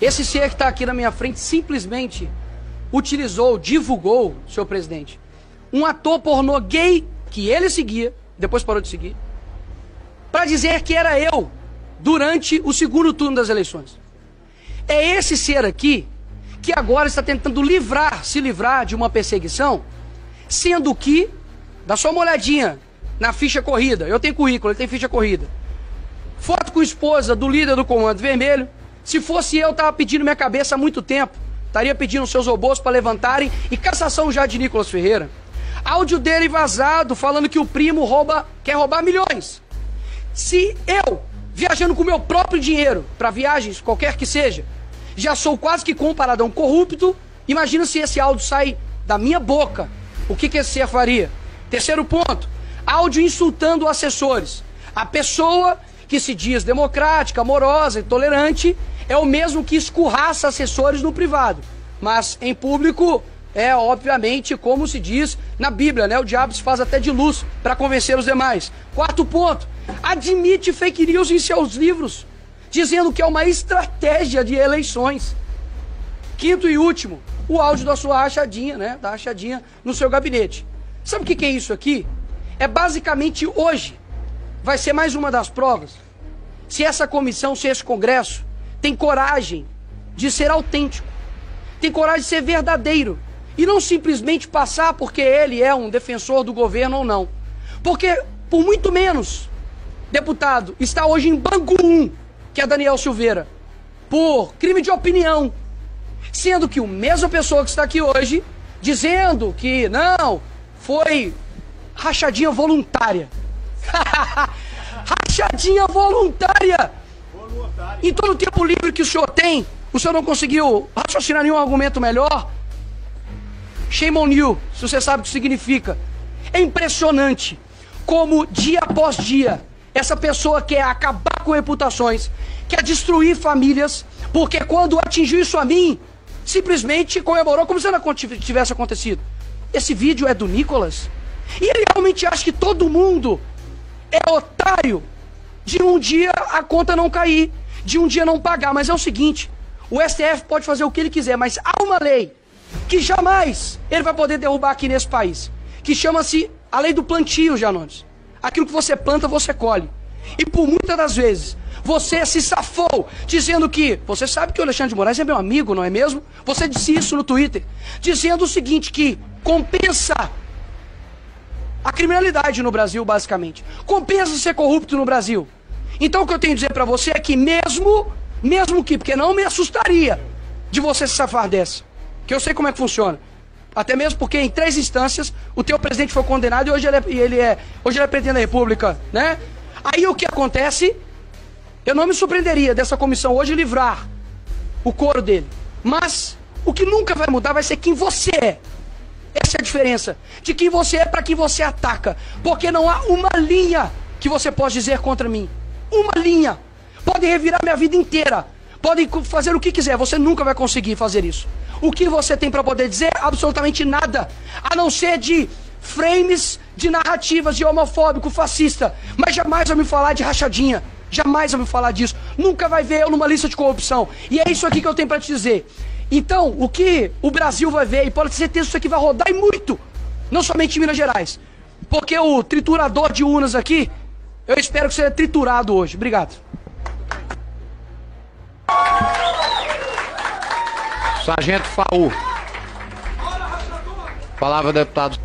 Esse ser que está aqui na minha frente simplesmente utilizou, divulgou, senhor presidente, um ator pornô gay que ele seguia, depois parou de seguir, para dizer que era eu durante o segundo turno das eleições. É esse ser aqui que agora está tentando livrar, se livrar de uma perseguição, sendo que, dá só uma olhadinha na ficha corrida, eu tenho currículo, ele tem ficha corrida. Foto com esposa do líder do Comando Vermelho. Se fosse eu, tava pedindo minha cabeça há muito tempo. Estaria pedindo seus robôs para levantarem e cassação já de Nicolas Ferreira. Áudio dele vazado falando que o primo rouba, quer roubar milhões. Se eu, viajando com meu próprio dinheiro para viagens, qualquer que seja, já sou quase que comparado a um corrupto, imagina se esse áudio sai da minha boca. O que, que esse ser faria? Terceiro ponto, áudio insultando assessores. A pessoa que se diz democrática, amorosa e tolerante, é o mesmo que escurraça assessores no privado. Mas em público é, obviamente, como se diz na Bíblia, né? O diabo se faz até de luz para convencer os demais. Quarto ponto, admite fake news em seus livros, dizendo que é uma estratégia de eleições. Quinto e último, o áudio da sua achadinha, né? Da achadinha no seu gabinete. Sabe o que é isso aqui? É basicamente hoje. Vai ser mais uma das provas se essa comissão, se esse Congresso tem coragem de ser autêntico, tem coragem de ser verdadeiro e não simplesmente passar porque ele é um defensor do governo ou não. Porque, por muito menos, deputado, está hoje em Bangu 1, que é Daniel Silveira, por crime de opinião. Sendo que o mesma pessoa que está aqui hoje, dizendo que não, foi rachadinha voluntária. rachadinha voluntária. Em todo o tempo livre que o senhor tem, o senhor não conseguiu raciocinar nenhum argumento melhor? Shame on you, se você sabe o que significa. É impressionante como dia após dia essa pessoa quer acabar com reputações, quer destruir famílias, porque quando atingiu isso a mim, simplesmente comemorou como se nada tivesse acontecido. Esse vídeo é do Nicolas? E ele realmente acha que todo mundo é otário de um dia a conta não cair, de um dia não pagar. Mas é o seguinte: o STF pode fazer o que ele quiser, mas há uma lei que jamais ele vai poder derrubar aqui nesse país, que chama-se a lei do plantio, Janones. Aquilo que você planta, você colhe. E por muitas das vezes, você se safou dizendo que. Você sabe que o Alexandre de Moraes é meu amigo, não é mesmo? Você disse isso no Twitter. Dizendo o seguinte: que compensa a criminalidade no Brasil, basicamente. Compensa ser corrupto no Brasil. Então o que eu tenho a dizer para você é que mesmo, mesmo que, porque não me assustaria de você se safar dessa. Que eu sei como é que funciona. Até mesmo porque em três instâncias o teu presidente foi condenado e hoje ele é, ele é, hoje ele é presidente da república, né? Aí o que acontece? Eu não me surpreenderia dessa comissão hoje livrar o coro dele. Mas o que nunca vai mudar vai ser quem você é. Essa é a diferença de quem você é para quem você ataca. Porque não há uma linha que você pode dizer contra mim. Uma linha. Podem revirar minha vida inteira. Podem fazer o que quiser. Você nunca vai conseguir fazer isso. O que você tem para poder dizer? Absolutamente nada. A não ser de frames de narrativas de homofóbico, fascista. Mas jamais vai me falar de rachadinha. Jamais vai me falar disso. Nunca vai ver eu numa lista de corrupção. E é isso aqui que eu tenho para te dizer. Então, o que o Brasil vai ver, e pode ter certeza que isso aqui vai rodar e muito, não somente em Minas Gerais, porque o triturador de urnas aqui, eu espero que seja triturado hoje. Obrigado. Sargento Faú. Palavra deputado.